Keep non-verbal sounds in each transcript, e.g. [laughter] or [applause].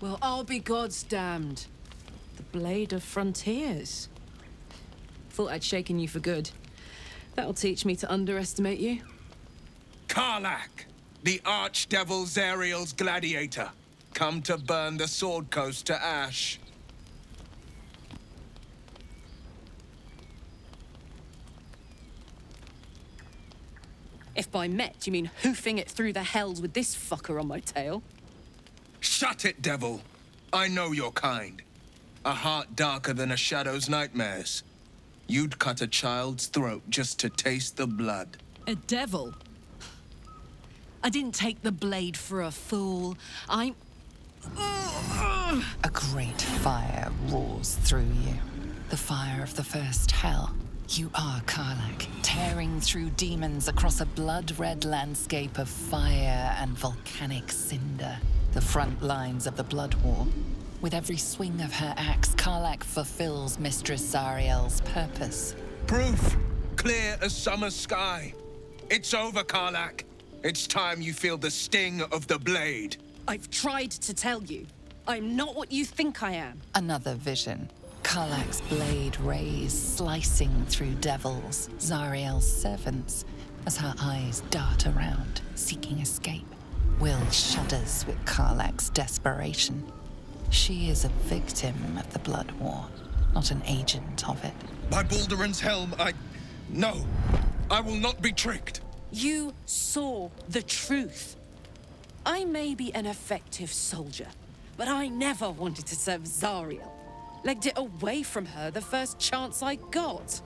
Well, I'll be God's damned. The Blade of Frontiers. Thought I'd shaken you for good. That'll teach me to underestimate you. Karlach, the archdevil Zariel's gladiator, come to burn the Sword Coast to ash. If by met you mean hoofing it through the hells with this fucker on my tail. Shut it, devil. I know your kind. A heart darker than a shadow's nightmares. You'd cut a child's throat just to taste the blood. A devil? I didn't take the blade for a fool. I'm... A great fire roars through you. The fire of the first hell. You are Karlach, tearing through demons across a blood-red landscape of fire and volcanic cinder. The front lines of the Blood War. With every swing of her axe, Karlach fulfills Mistress Zariel's purpose. Proof! Clear as summer sky. It's over, Karlach. It's time you feel the sting of the blade. I've tried to tell you. I'm not what you think I am. Another vision. Karlach's blade rays slicing through devils, Zariel's servants, as her eyes dart around, seeking escape. Wyll shudders with Karlach's desperation. She is a victim of the Blood War, not an agent of it. By Baldur's helm, I... No. I will not be tricked. You saw the truth. I may be an effective soldier, but I never wanted to serve Zariel. Legged it away from her the first chance I got.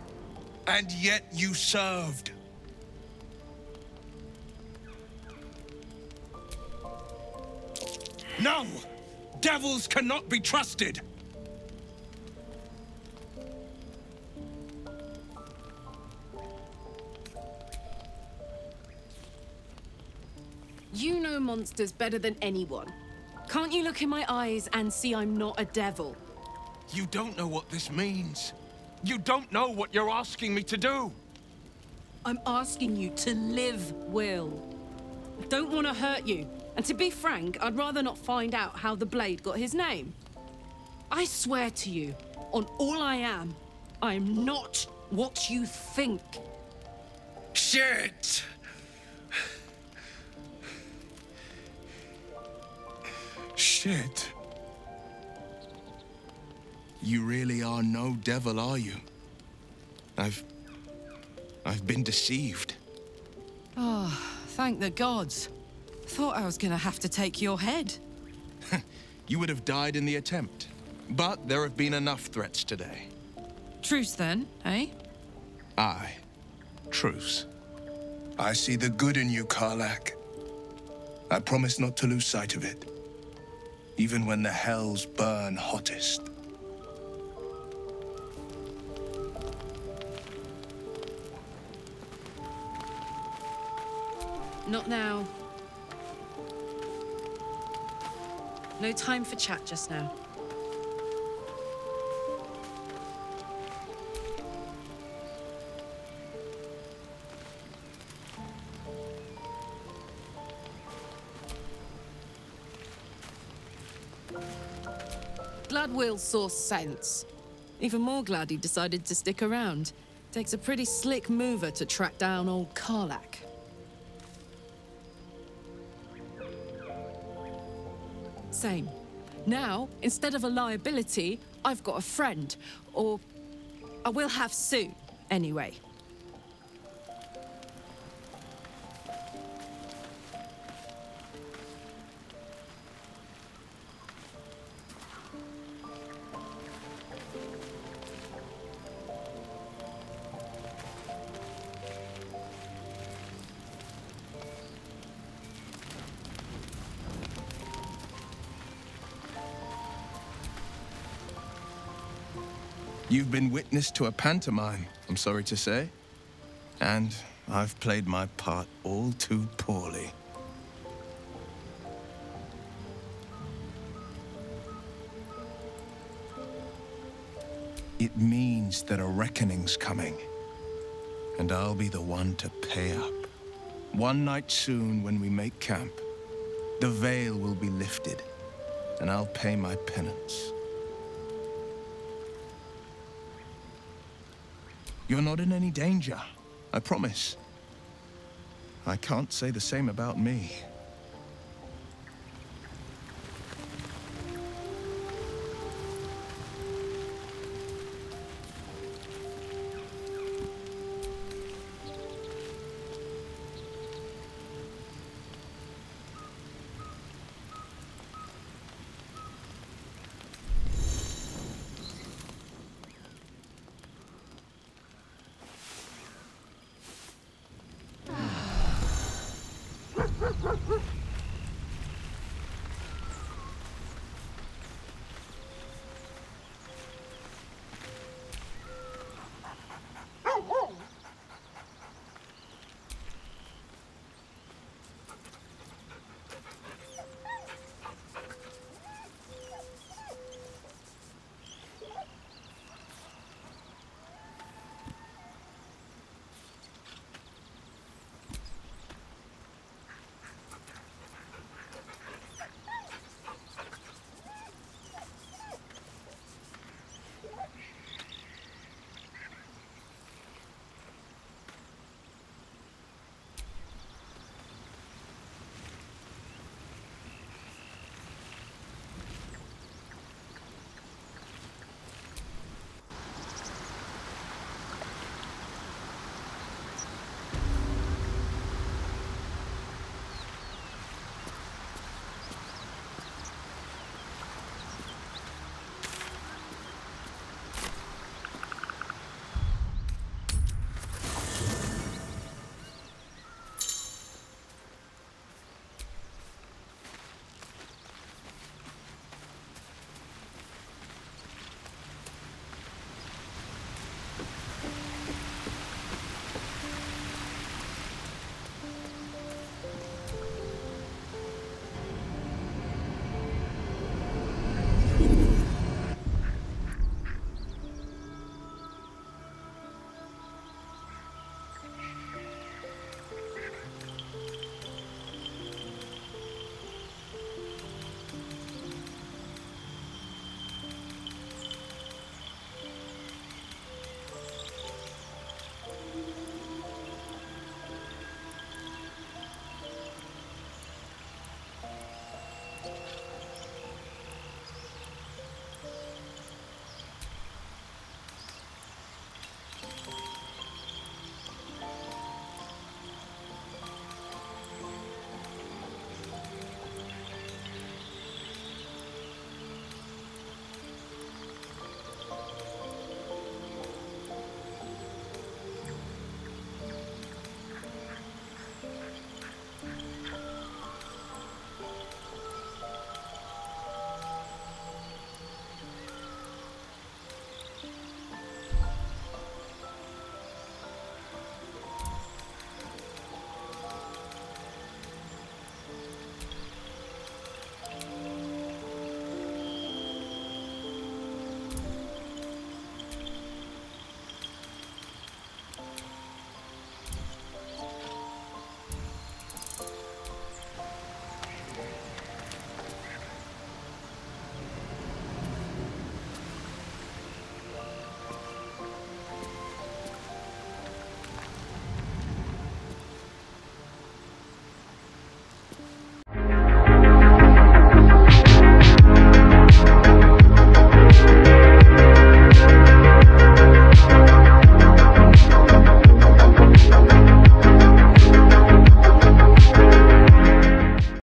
And yet you served. No! Devils cannot be trusted! You know monsters better than anyone. Can't you look in my eyes and see I'm not a devil? You don't know what this means. You don't know what you're asking me to do. I'm asking you to live, Wyll. I don't want to hurt you. And to be frank, I'd rather not find out how the Blade got his name. I swear to you, on all I am, I'm not what you think. Shit! Shit. You really are no devil, are you? I've... I've been deceived. Oh, thank the gods. Thought I was gonna have to take your head. [laughs] you would have died in the attempt. But there have been enough threats today. Truce then, eh? Aye. Truce. I see the good in you, Karlach. I promise not to lose sight of it. Even when the hells burn hottest. Not now. No time for chat just now. Glad Wyll saw sense. Even more glad he decided to stick around. Takes a pretty slick mover to track down old Karlach. Same. Now, instead of a liability, I've got a friend. Or I will have soon, anyway. You've been witness to a pantomime, I'm sorry to say. And I've played my part all too poorly. It means that a reckoning's coming. And I'll be the one to pay up. One night soon, when we make camp, the veil will be lifted, and I'll pay my penance. You're not in any danger. I promise. I can't say the same about me.